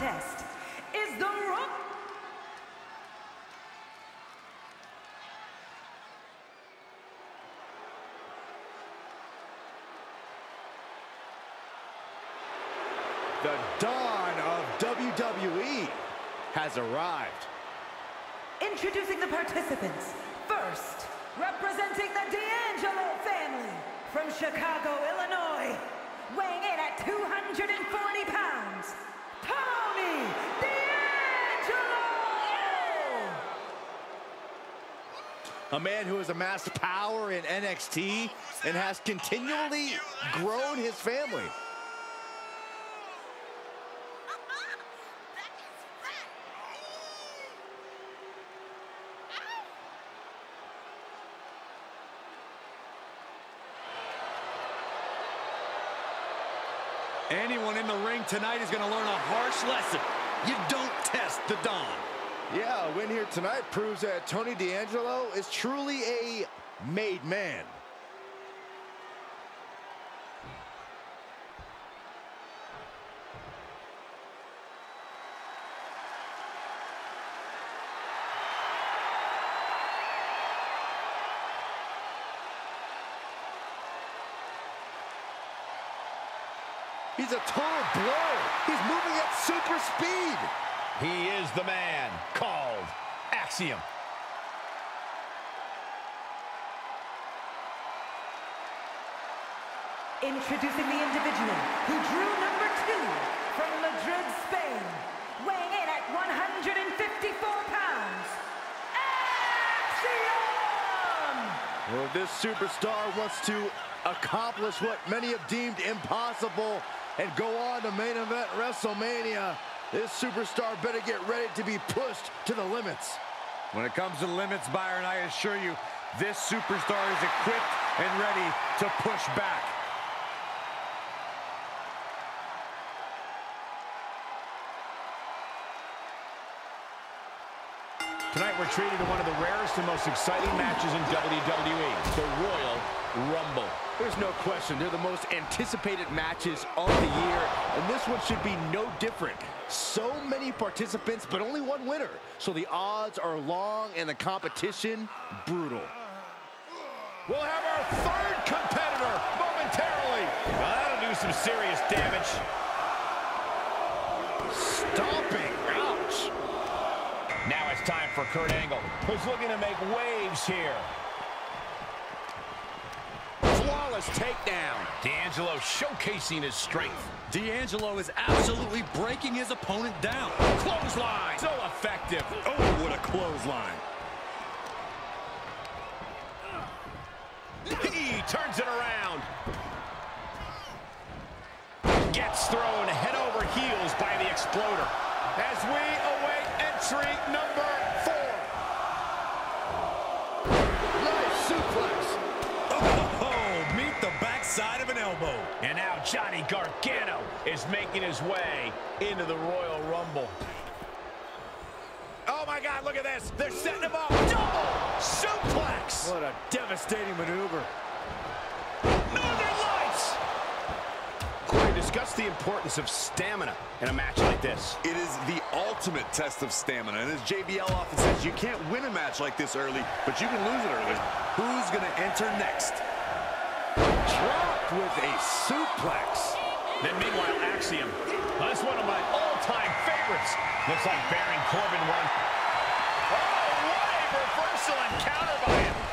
contest is the Rook. The dawn of WWE has arrived. Introducing the participants. First, representing the D'Angelo family from Chicago, Illinois, weighing in at 240 A man who has amassed power in NXT and has continually grown his family. Anyone in the ring tonight is going to learn a harsh lesson. You don't test the Don. Yeah, a win here tonight proves that Tony D'Angelo is truly a made man. He's a total blow. He's moving at super speed. He is the man called Axiom. Introducing the individual who drew number two from Madrid, Spain, weighing in at 154 pounds, Axiom! Well, this superstar wants to accomplish what many have deemed impossible and go on to main event WrestleMania. This superstar better get ready to be pushed to the limits. When it comes to limits, Byron, I assure you, this superstar is equipped and ready to push back. Tonight we're treated to one of the rarest and most exciting matches in WWE, the Royal Rumble. There's no question, they're the most anticipated matches of the year, and this one should be no different. So many participants, but only one winner. So the odds are long and the competition brutal. We'll have our third competitor momentarily. Well, that'll do some serious damage. Stomping, ouch. Now it's time for Kurt Angle, who's looking to make waves here. Flawless takedown. D'Angelo showcasing his strength. D'Angelo is absolutely breaking his opponent down. Clothesline. So effective. Oh, what a clothesline. He turns it around. Gets thrown head over heels by the Exploder. As we await entry number four. Nice suplex. Meet the backside of an elbow. And now Johnny Gargano is making his way into the Royal Rumble. Oh my God, look at this. They're setting him up. Double suplex. What a devastating maneuver. Northern Lights. Corey, discuss the importance of stamina in a match like this. It is the ultimate test of stamina. And as JBL often says, you can't win a match like this early, but you can lose it early. Who's going to enter next? Dropped with a suplex. Then meanwhile, Axiom. That's one of my all-time favorites. Looks like Baron Corbin won. Oh, what a reversal and counter by him.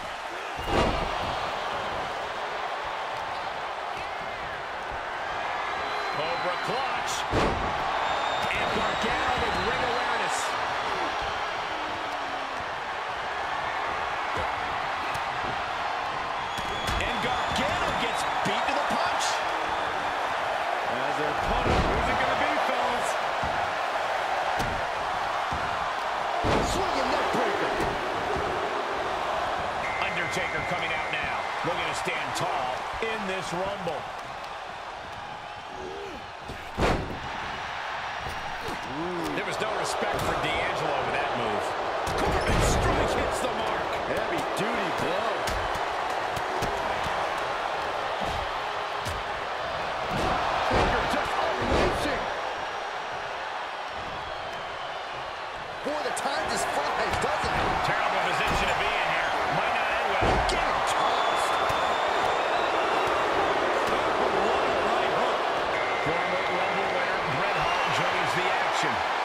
action.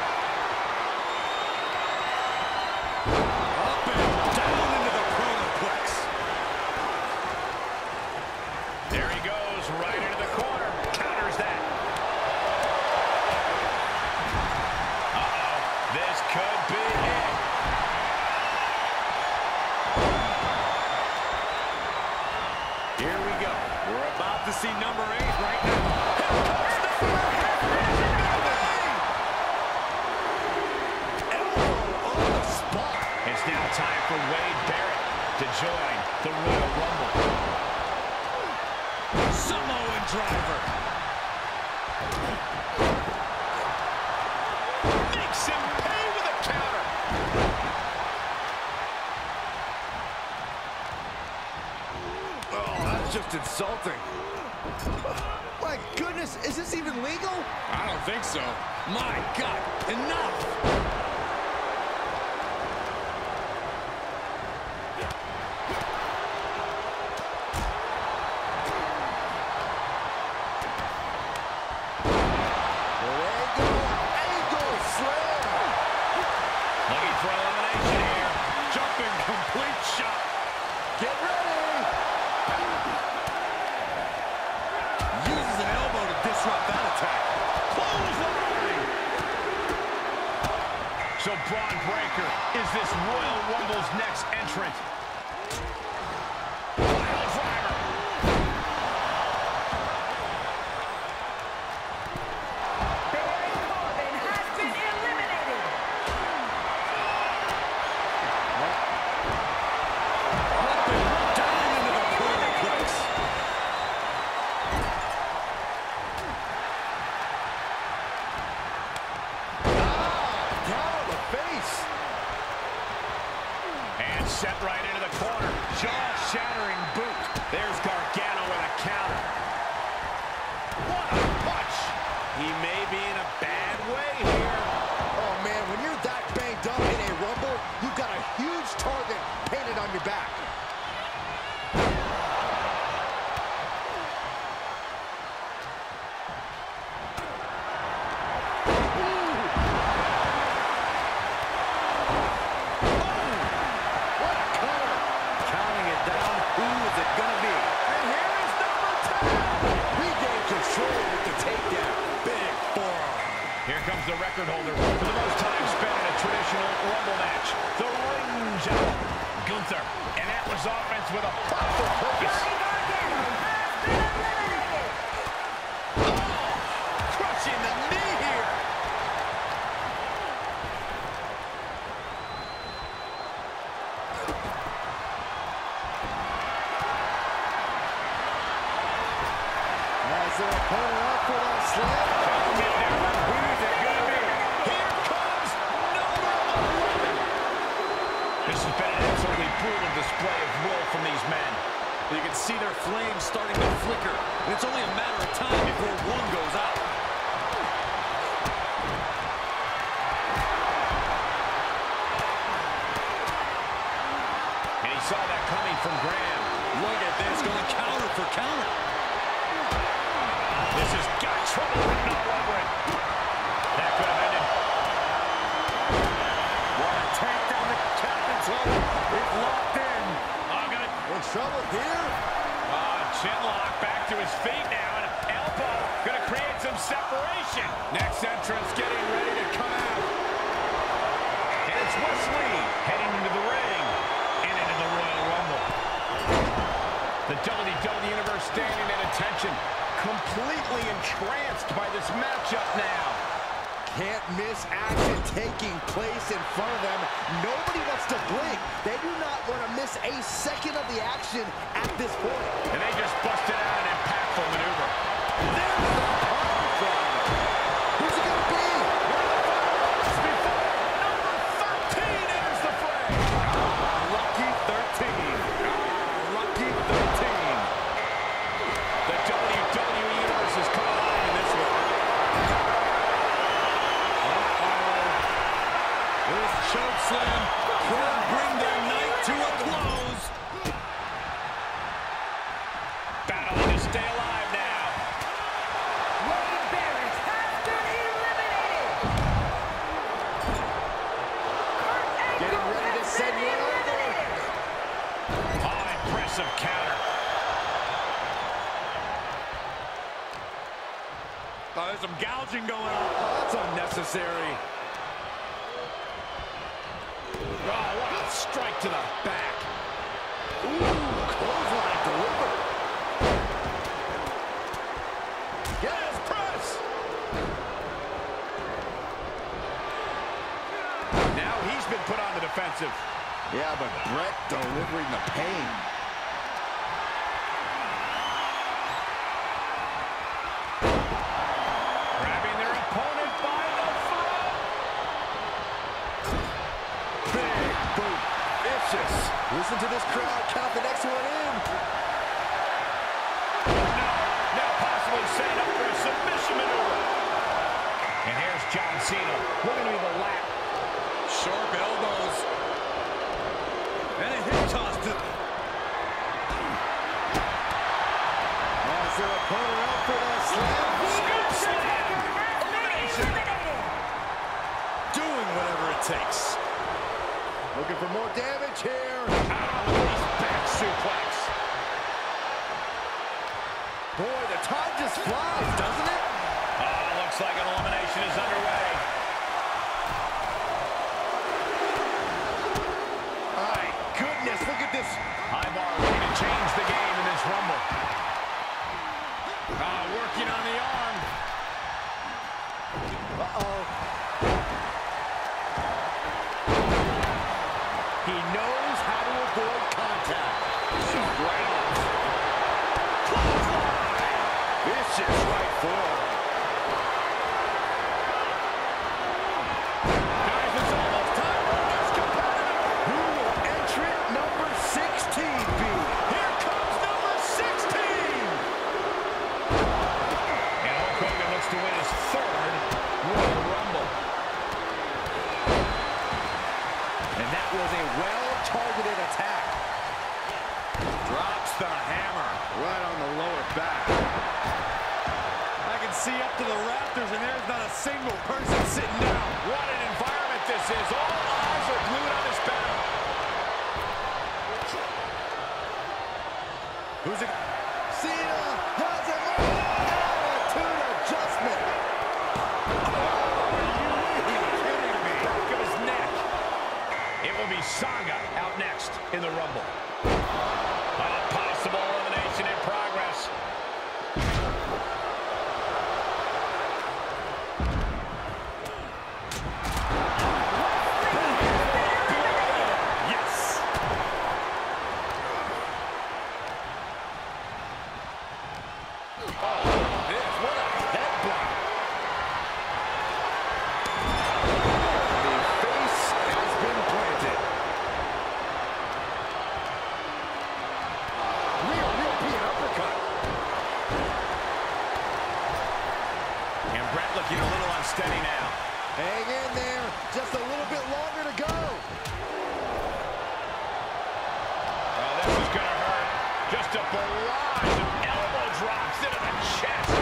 Is this even legal? I don't think so. My God, enough! offense with a powerful for purpose. It's locked in. Oh, got it. We're in trouble here. Oh, chin lock back to his feet now. And elbow going to create some separation. Next entrance getting ready to come out. And it's Wes Lee heading into the ring and into the Royal Rumble. The WWE Universe standing at attention, completely entranced by this matchup now. Can't miss action taking place in front of them. Nobody wants to blink. They do not want to miss a second of the action at this point. And they just busted out an impactful maneuver. There's the This choke slam could bring their night to a close. Battling to stay alive now. Wade Barrett has been eliminated. Kurt Angle Getting ready to send been over. Oh, impressive counter. Oh, there's some gouging going on. That's unnecessary. Oh, what a strike to the back. Ooh, clothesline delivered. Yes, press. Now he's been put on the defensive. Yeah, but Brett delivering the pain. Grabbing their opponent by the throat. Big boot. Vicious. Listen to this crowd count the next one in. No, now possibly setting up for a submission maneuver. And here's John Cena. Looking to be the lap. Sharp elbows. And a hip toss to... Has their opponent out for the slam. Scoop slam. Has been eliminated. Doing takes. Looking for more damage here. Ah, nice back suplex. Boy, the time just flies, doesn't it? Ah, looks like an elimination is underway. My goodness, look at this. Ivar looking to change the game in this Rumble. Ah, working on the arm. Uh-oh. Single person sitting down. What an environment this is. All eyes are glued on this battle. Who's it? Cena has a attitude adjustment. Oh, back of his neck. It will be Sanga out next in the Rumble. Just a barrage of elbow drops into the chest.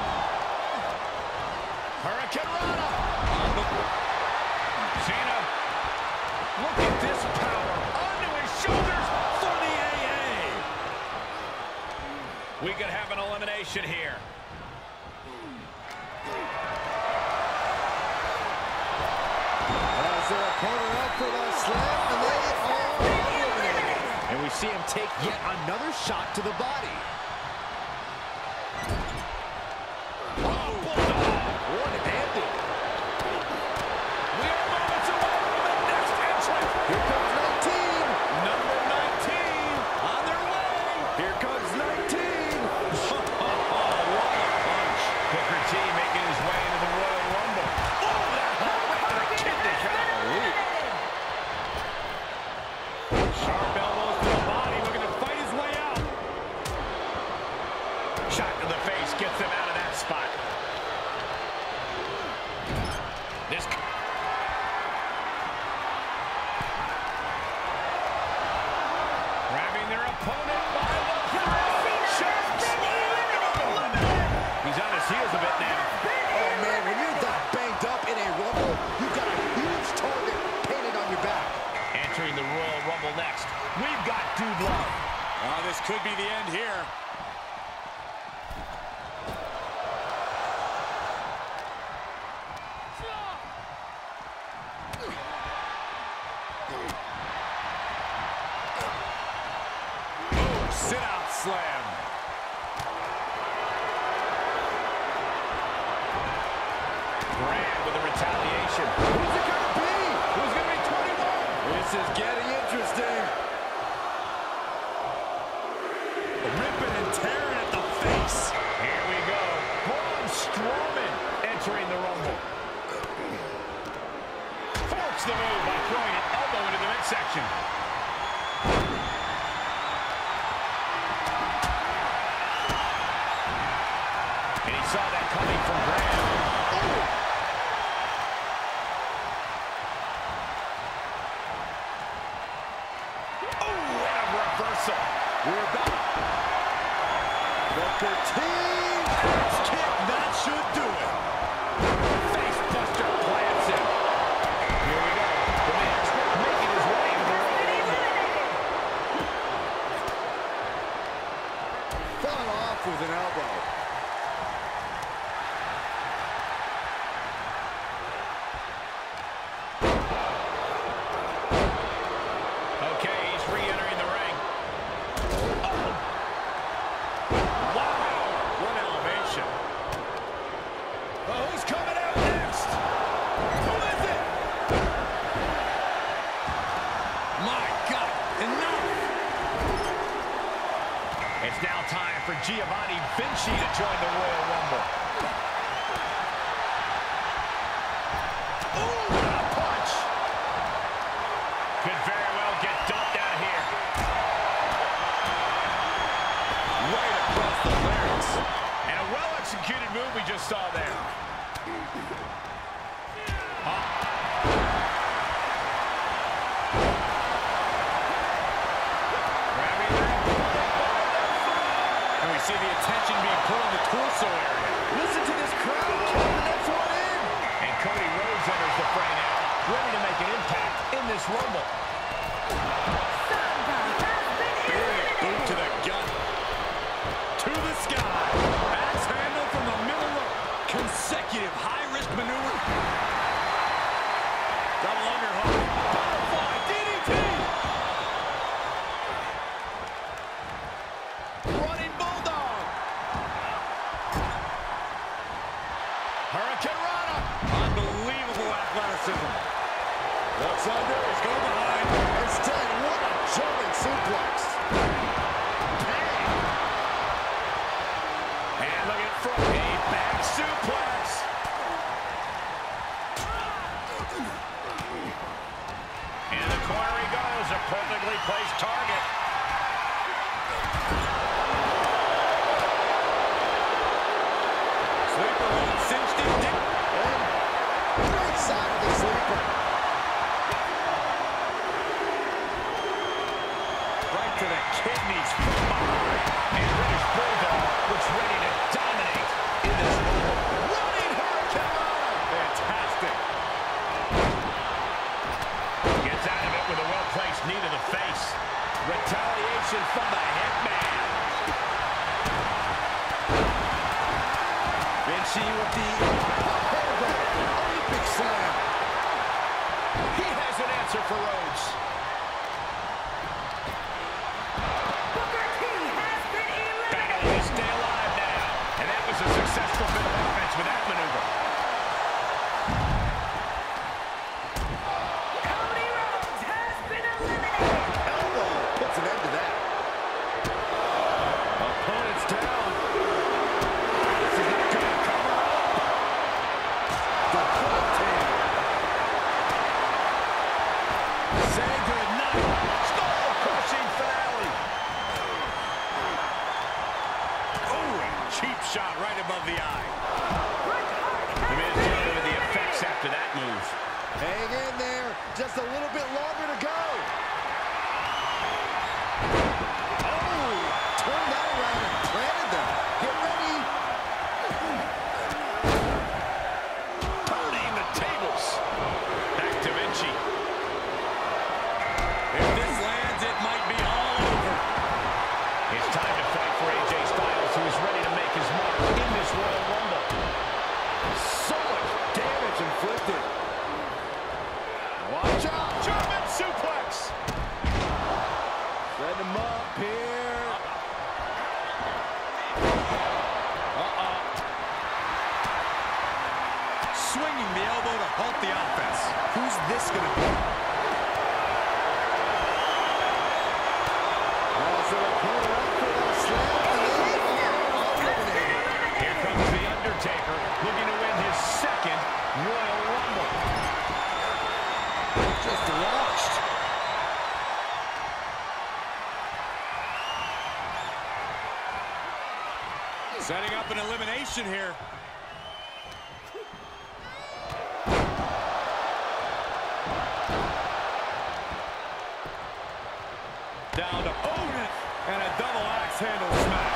here. As their opponent up for that slam, and they are. And we see him take yet another shot to the body. slam. we just saw there. we see the attention being put on the torso area. Listen to this crowd. And Cody Rhodes enters the fray now, ready to make an impact in this Rumble. suplex. answer for Rose. action here. Down to Otis and a double axe handle smash.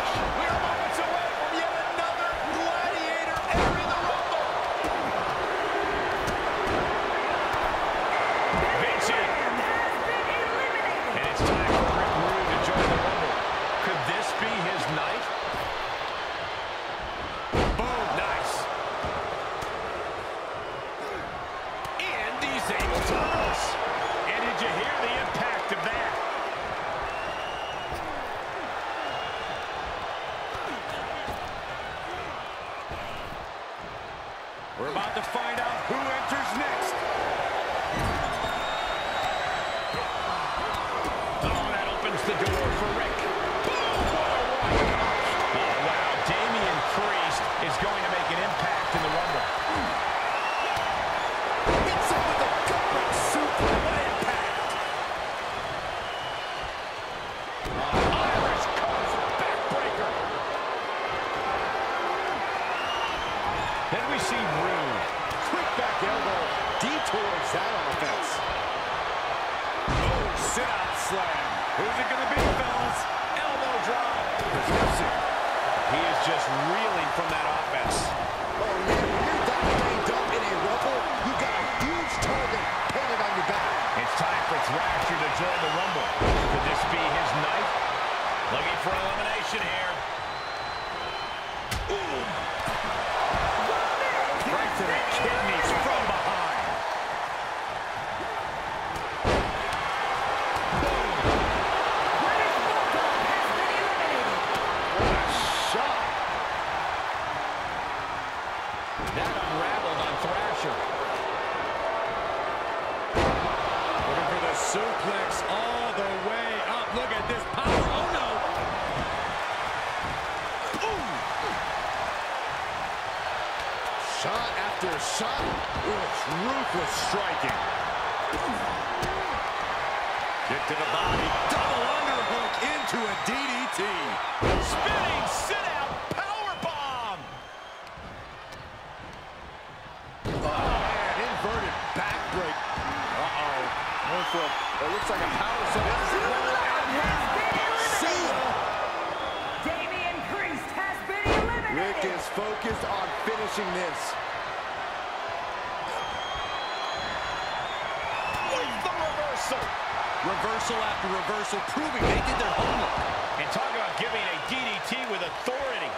Reversal after reversal, proving they did their homework. And talk about giving a DDT with authority.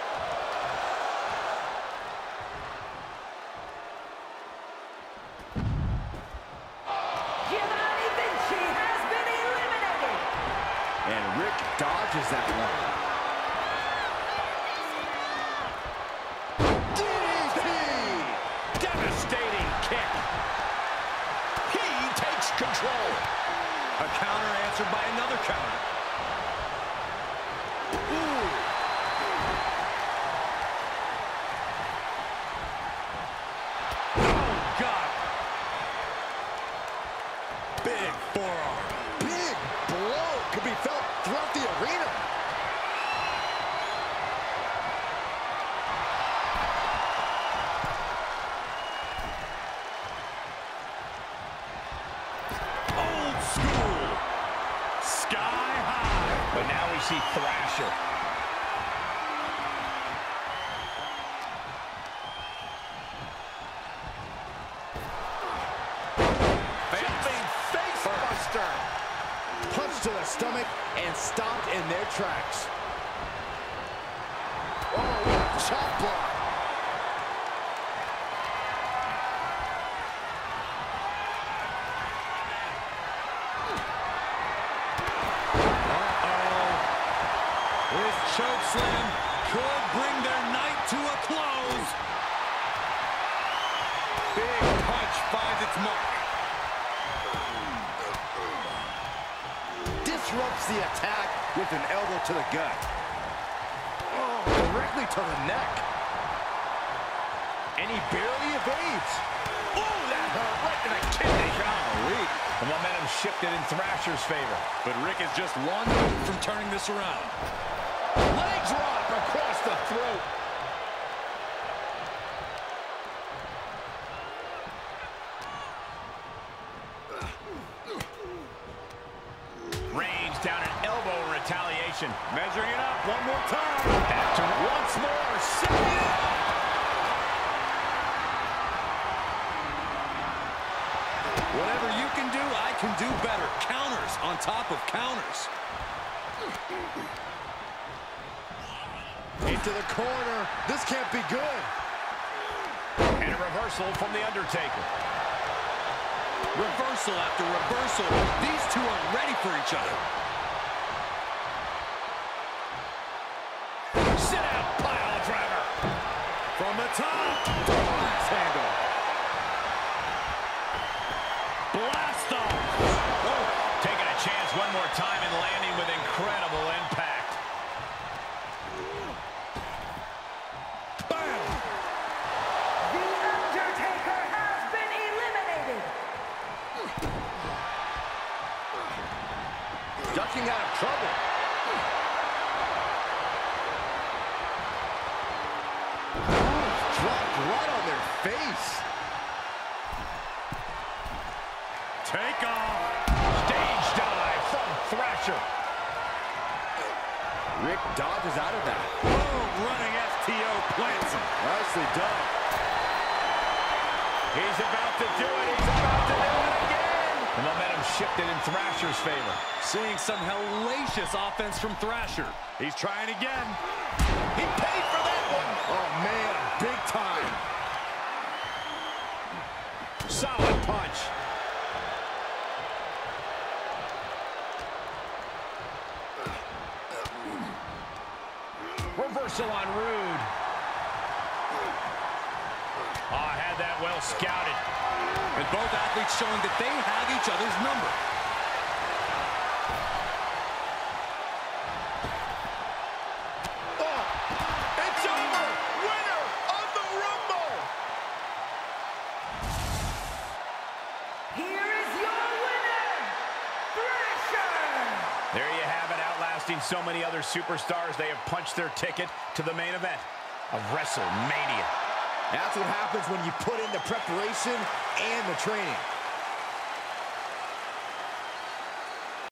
Giovanni Vinci has been eliminated. And Rick dodges that one. Answered by another counter. Ooh. Oh, God. Big forearm. Big blow could be felt throughout the arena. Old school. Sky But now we see Thrasher. Jumping. Punch to the stomach and stopped in their tracks. Oh, what a chop block. To the gut. Oh, directly to the neck. And he barely evades. Oh, that hurt right to the kidney. Golly. The momentum shifted in Thrasher's favor. But Rick is just one from turning this around. Leg drop across the throat. On top of counters. Into the corner. This can't be good. And a reversal from The Undertaker. Reversal after reversal. These two are ready for each other. Sit out, pile driver. From the top. Hellacious offense from Thrasher. He's trying again. He paid for that one. Oh, man, big time. Solid punch. Reversal on Rude. Oh, had that well scouted. And both athletes showing that they have each other's number. So many other superstars. They have punched their ticket to the main event of WrestleMania. That's what happens when you put in the preparation and the training.